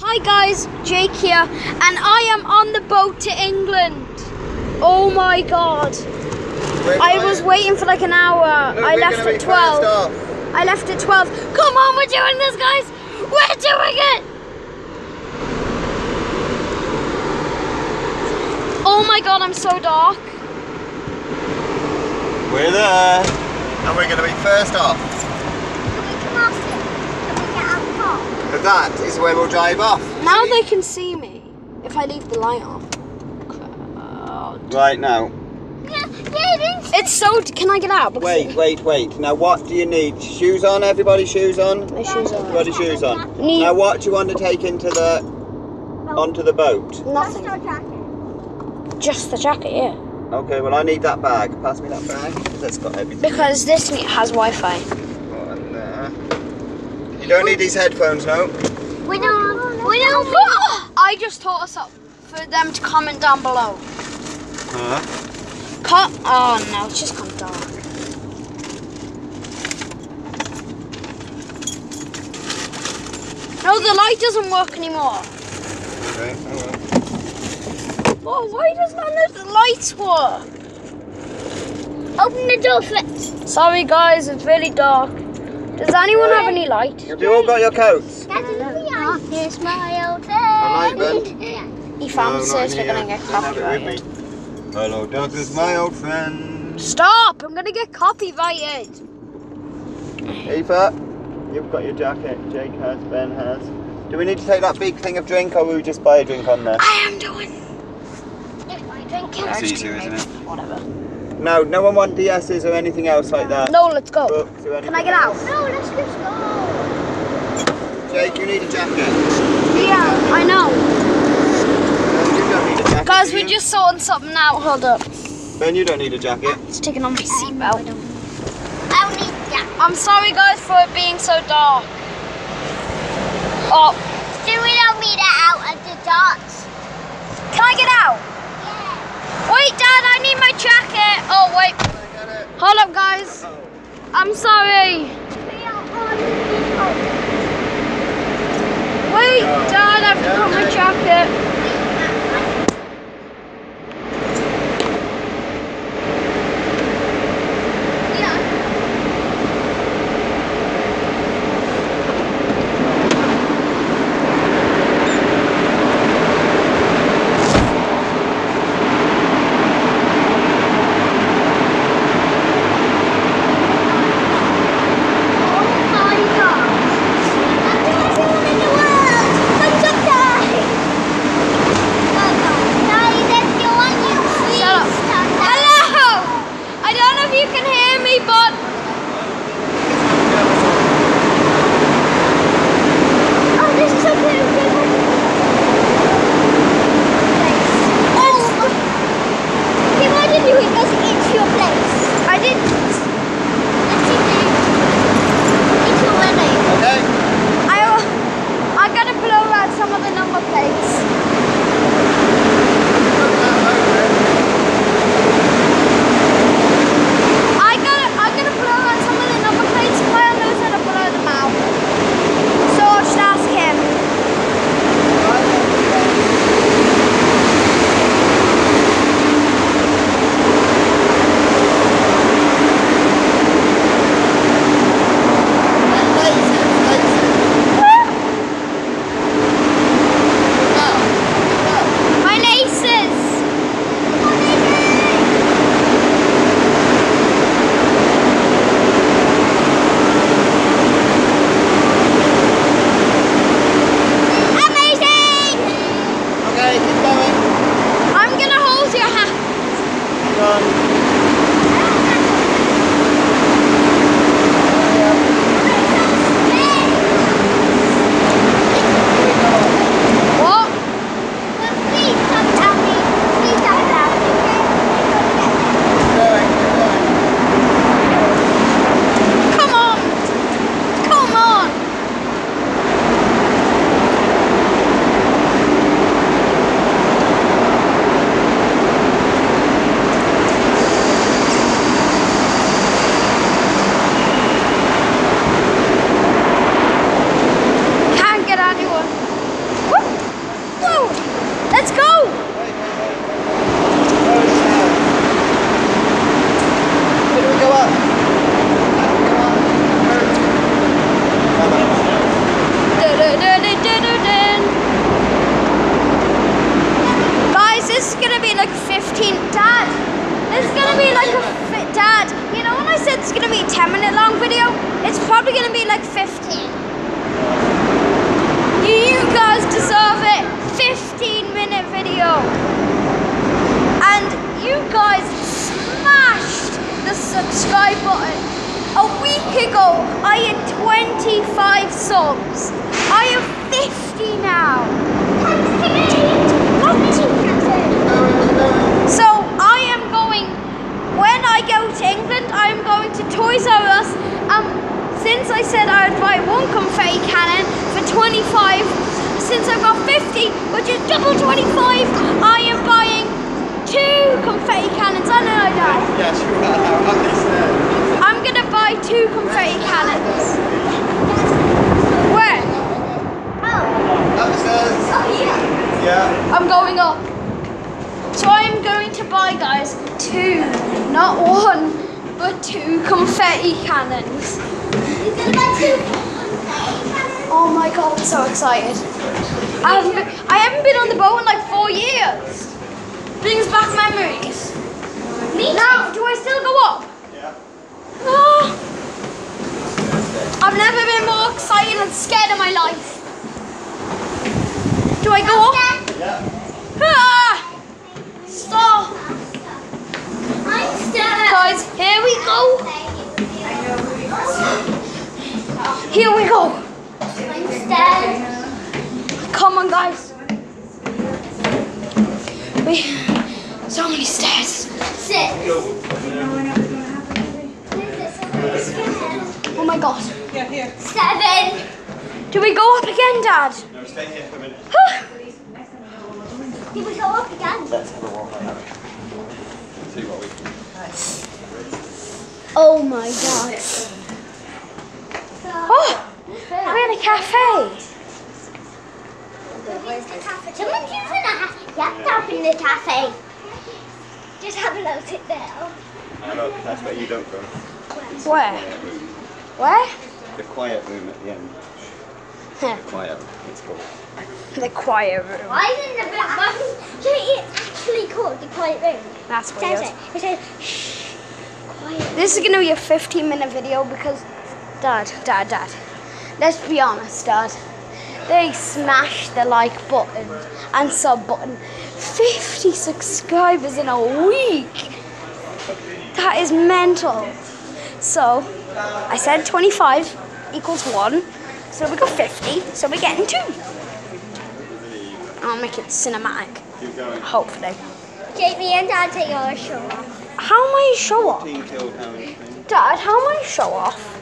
Hi guys, Jake here, and I am on the boat to England. Oh my god. I was waiting for like an hour. Look, I left at 12. I left at 12. Come on, we're doing this, guys. We're doing it. Oh my god, I'm so dark. We're there. And we're going to be first off. But that is where we'll drive off. Now they can see me if I leave the light on. God. Right now. It's so. Can I get out? Because Wait, wait, wait. Now what do you need? Shoes on, everybody shoes on? My shoes on. Everybody shoes on. Need- Now what do you want to take into the onto the boat? Nothing. Just the jacket, yeah. Okay, well I need that bag. Pass me that bag. That's got everything. Because this has Wi-Fi. Oh, and there. You don't need these headphones, no? We don't. We don't. I just taught us up for them to comment down below. Huh? Cut. Oh no, it's just gone dark. No, the light doesn't work anymore. Okay, oh well. Oh, why does none of the lights work? Open the door first. Sorry, guys, it's really dark. Does anyone have any light? Have you all got your coats? Here's my old I like friend. them. Yeah. He found No, this, we're gonna get Don't have it with copyrighted. me. Hello, Douglas, my old friend. Stop! I'm gonna get copyrighted. Eva, you've got your jacket. Jake has, Ben has. Do we need to take that big thing of drink or will we just buy a drink on there? I am doing. If I drink That's it. easier, isn't it? Whatever. No, no one want DSs or anything else like that. No, let's go. Books or Can I get out? else. No, let's just go. Jake, you need a jacket. Yeah, I know. Ben, you don't need a jacket. Guys, we're just sorting something out. Hold up. Ben, you don't need a jacket. It's taking on my seatbelt. I don't need that. I'm sorry, guys, for it being so dark. Oh, Do we don't need it out at the dots? can I get out? Wait, Dad, I need my jacket. Oh, wait. Hold up, guys. I'm sorry. Wait, Dad, I have to put my jacket. Gonna be like 15. You guys deserve it. 15 minute video. And you guys smashed the subscribe button. A week ago, I had 25 subs. I have 50 now. So I am going, when I go to England, I'm going to Toys R Us. Since I said I would buy one confetti cannon for 25, since I've got 50, which is double 25, I am buying two confetti cannons. I know I know. Yes, you are. Up these stairs. I'm gonna buy two confetti cannons. Where? Oh. Up the stairs. Oh, yeah. I'm going up. So I'm going to buy, guys, two, not one, but two confetti cannons. Oh my god, I'm so excited. I haven't been, I haven't been on the boat in like four years. Brings back memories. Me Now, do I still go up? Yeah. Ah. I've never been more excited and scared in my life. Do I go up? Yeah. Ah! Stop! I'm scared. Guys, here we go. Here we go. Come on, guys. We, so many stairs. Oh my god. Seven. Do we go up again, Dad? No, stay here for a minute. Did we go up again? Let's have a walk around. See what we can. Oh my god. Oh, we're in a cafe. The cafe? Someone's using a laptop in the cafe. Just have a look at there. I know, that's where you don't go. Where? Where? The quiet room at the end. The quiet, it's called. the quiet room. Why isn't the black button? So it's actually called the quiet room. That's It says weird. it. It says shh. Quiet. This is gonna be a 15 minute video because, Dad, Dad, Dad. Let's be honest, Dad. They smashed the like button and sub button. 50 subscribers in a week. That is mental. So, I said 25 equals 1. So we got 50. So we're getting 2. I'll make it cinematic, Keep going. hopefully. Jamie and Dad take our show off. How am I show off? 14 killed how many things? Dad, how am I show off?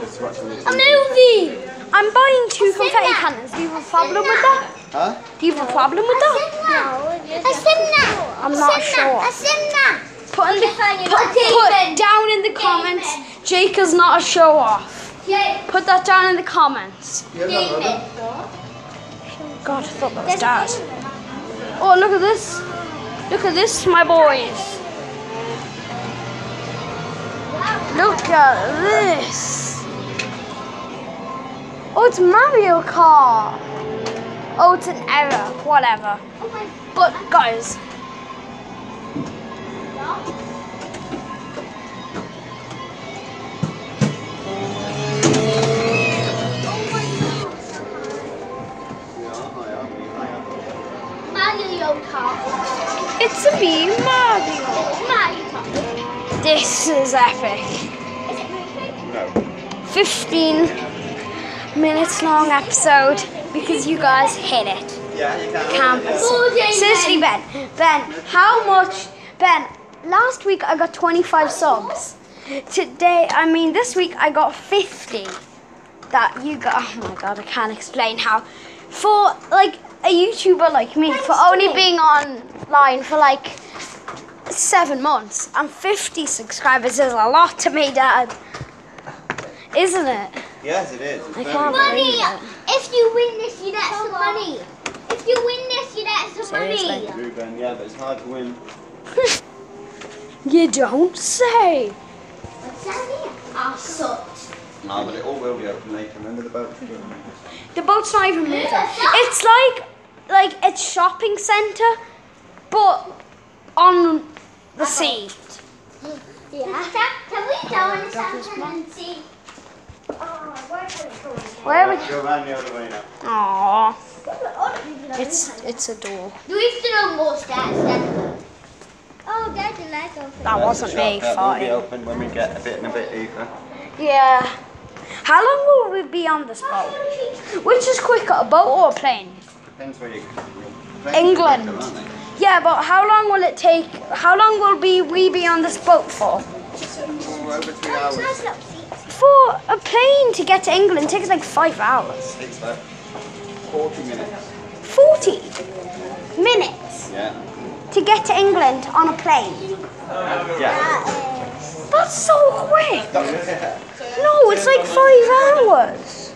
Just watching this. A movie! I'm buying two I've confetti that. cannons. Do you have a problem with that? Huh? Do you have a problem with that? I seen that. I'm I not seen sure. that. I seen that. Put in the Okay, put, fine, put down in the comments. Jake is not a show off. Put that down in the comments. David. God, I thought that was Dad. Oh, look at this. Look at this, my boys. Look at this. Oh, it's Mario Kart. Oh, it's an error. Whatever. Oh my But guys, it's a me, Mario. Mario. This is epic. Is it moving? No. 15 minutes long episode because you guys hit it. Yeah, you can. Campus. Yeah, Seriously, Ben. Ben, how much? Ben, last week I got 25 subs. Today, I mean, this week I got 50. That you got. Oh my god, I can't explain how. For like a YouTuber like me, for only being online for like seven months and 50 subscribers is a lot to me, Dad. Isn't it? Yes, it is. It's I can't. Money. If you win this, you get some money. If you win this, you get some Seriously? money. Ruben, yeah, but it's hard to win. You don't say. What's that here? I sucked. No, but it all will be open later. Remember the boat? The boat's not even moving. It's like like a shopping centre, but on the sea. Yeah. Can, can we go oh, on something and see? Oh, Where are we? Go around the other way now. Aww. It's it's a door. Do we still more stairs then? Oh, there's a Lego. That wasn't me That will be open when we get a bit and a bit deeper. Yeah. How long will we be on this boat? Which is quicker, a boat or a plane? Depends where you. England. Quicker. Yeah, but how long will it take? How long will be we be on this boat for? Oh, over three hours. Nice little seats. For a plane to get to England takes like five hours. It Takes like 40 minutes. Forty minutes Yeah. to get to England on a plane. Yeah. That's so quick. No, it's like five hours.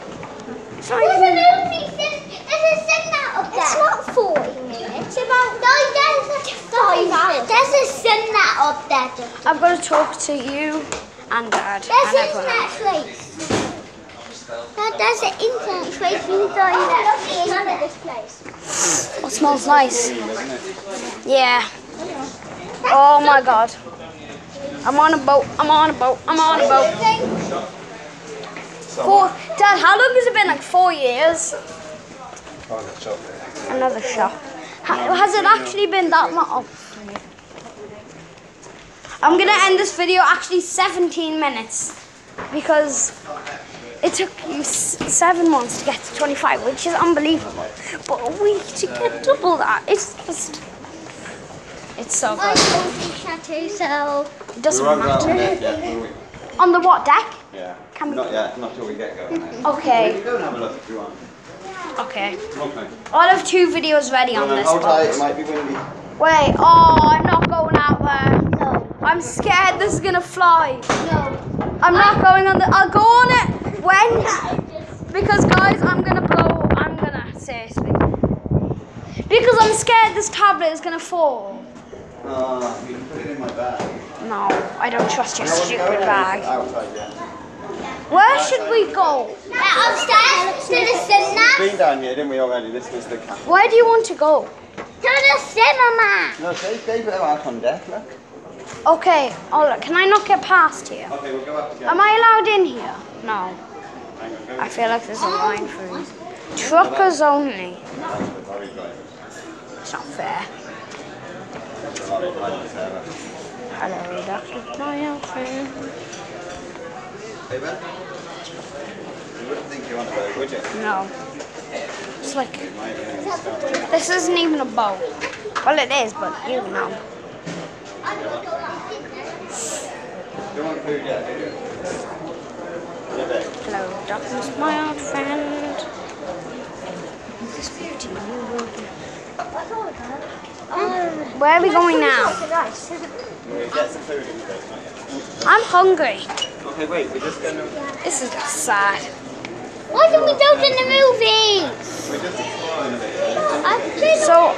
It's not There's a even. movie, there's, there's a cinema up there. It's not 40 minutes, about, no, there's a, five hours. There's a cinema up there. I'm gonna talk to you and Dad there's and everyone internet else. trace. No, there's an internet trace inside there. None of this place. It smells nice. Yeah. Oh my god. I'm on a boat. I'm on a boat. I'm on a boat. Four. Dad, how long has it been? Like four years? Another shot. Ha- Has it actually been that long? I'm gonna end this video actually 17 minutes because it took you seven months to get to 25, which is unbelievable. But a week to get double that, it's just, it's so I good. told you chateau, so It doesn't won't go out on matter. deck yet, we? On the what deck? Yeah. Can we- Not yet, not till we get going. Okay, You go and have a look if you want. okay. Okay. I'll have two videos ready on Well, this hold tight, it might be windy. Wait, oh, I'm not going out there. No, I'm scared this is gonna fly. no. I'm not going on the. I'll go on it when. Because guys, I'm gonna blow. I'm gonna seriously. Because I'm scared this tablet is gonna fall. Uh, you can put it in my bag. No, I don't trust your No stupid bag. Outside yet. Where should we go? Now upstairs to the cinema. We've Been down here, didn't we already? This was the cafe. Where do you want to go? To the cinema. No, they, they go out on deck, look. Okay. Oh look, can I not get past here? Okay, we'll go up together. Am I allowed in here? No. On, I feel like there's a line through. Truckers only. That's the lorry driver. It's not fair. That's the lorry driver, Sarah. Hello, Doctor. My friend. Hey, Ben? You wouldn't think you want to go, would you? No. It's like You might even start. this isn't even a boat. Well, it is, but you know. You don't want food yet, do you? Yeah, babe. Hello, darkness, my old friend. This beauty you will be. Where are we going now? We'll get some food in the bed, not yet. I'm hungry. Okay, wait, we're just gonna... This is sad. Why didn't we go to the movies? We're just exploring a bit. So,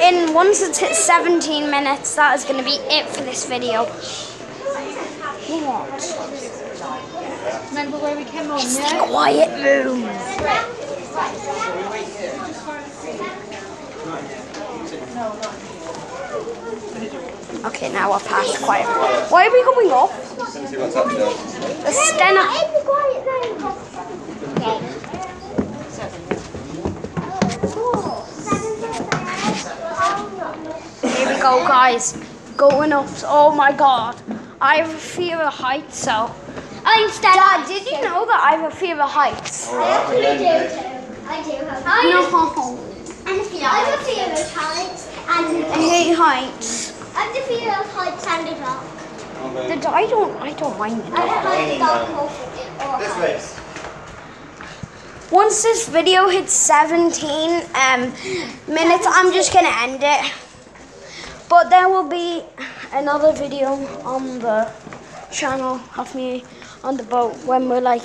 in once it's hit 17 minutes, that is going to be it for this video. What? Remember where we came on, yeah? quiet room. Okay, now we're past quiet room. Why are we going up? Just gonna see. The Stena. In the quiet room. Okay. Here we go, guys. Going up. Oh my god. I have a fear of heights, so. I'm standing. Dad, did you know that I have a fear of heights? I actually do too. I do have. I No. And the fear. I have a fear of heights and I hate heights. I have the fear of heights and the dark. Okay. The, I don't. I don't mind the I don't like the dark more. or This heights. Once this video hits 17 um, minutes, I'm just gonna end it. But there will be another video on the channel of me on the boat when we're like,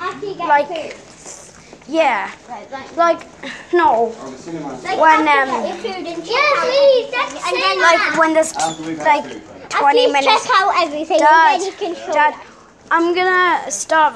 After you get like, food. yeah, Right, right. like, no, the cinema. Like when, after um, you get your food and yeah, please. And then like when there's After we've had like 20 after you minutes. check out everything, Dad, then you can show Dad, I'm gonna start.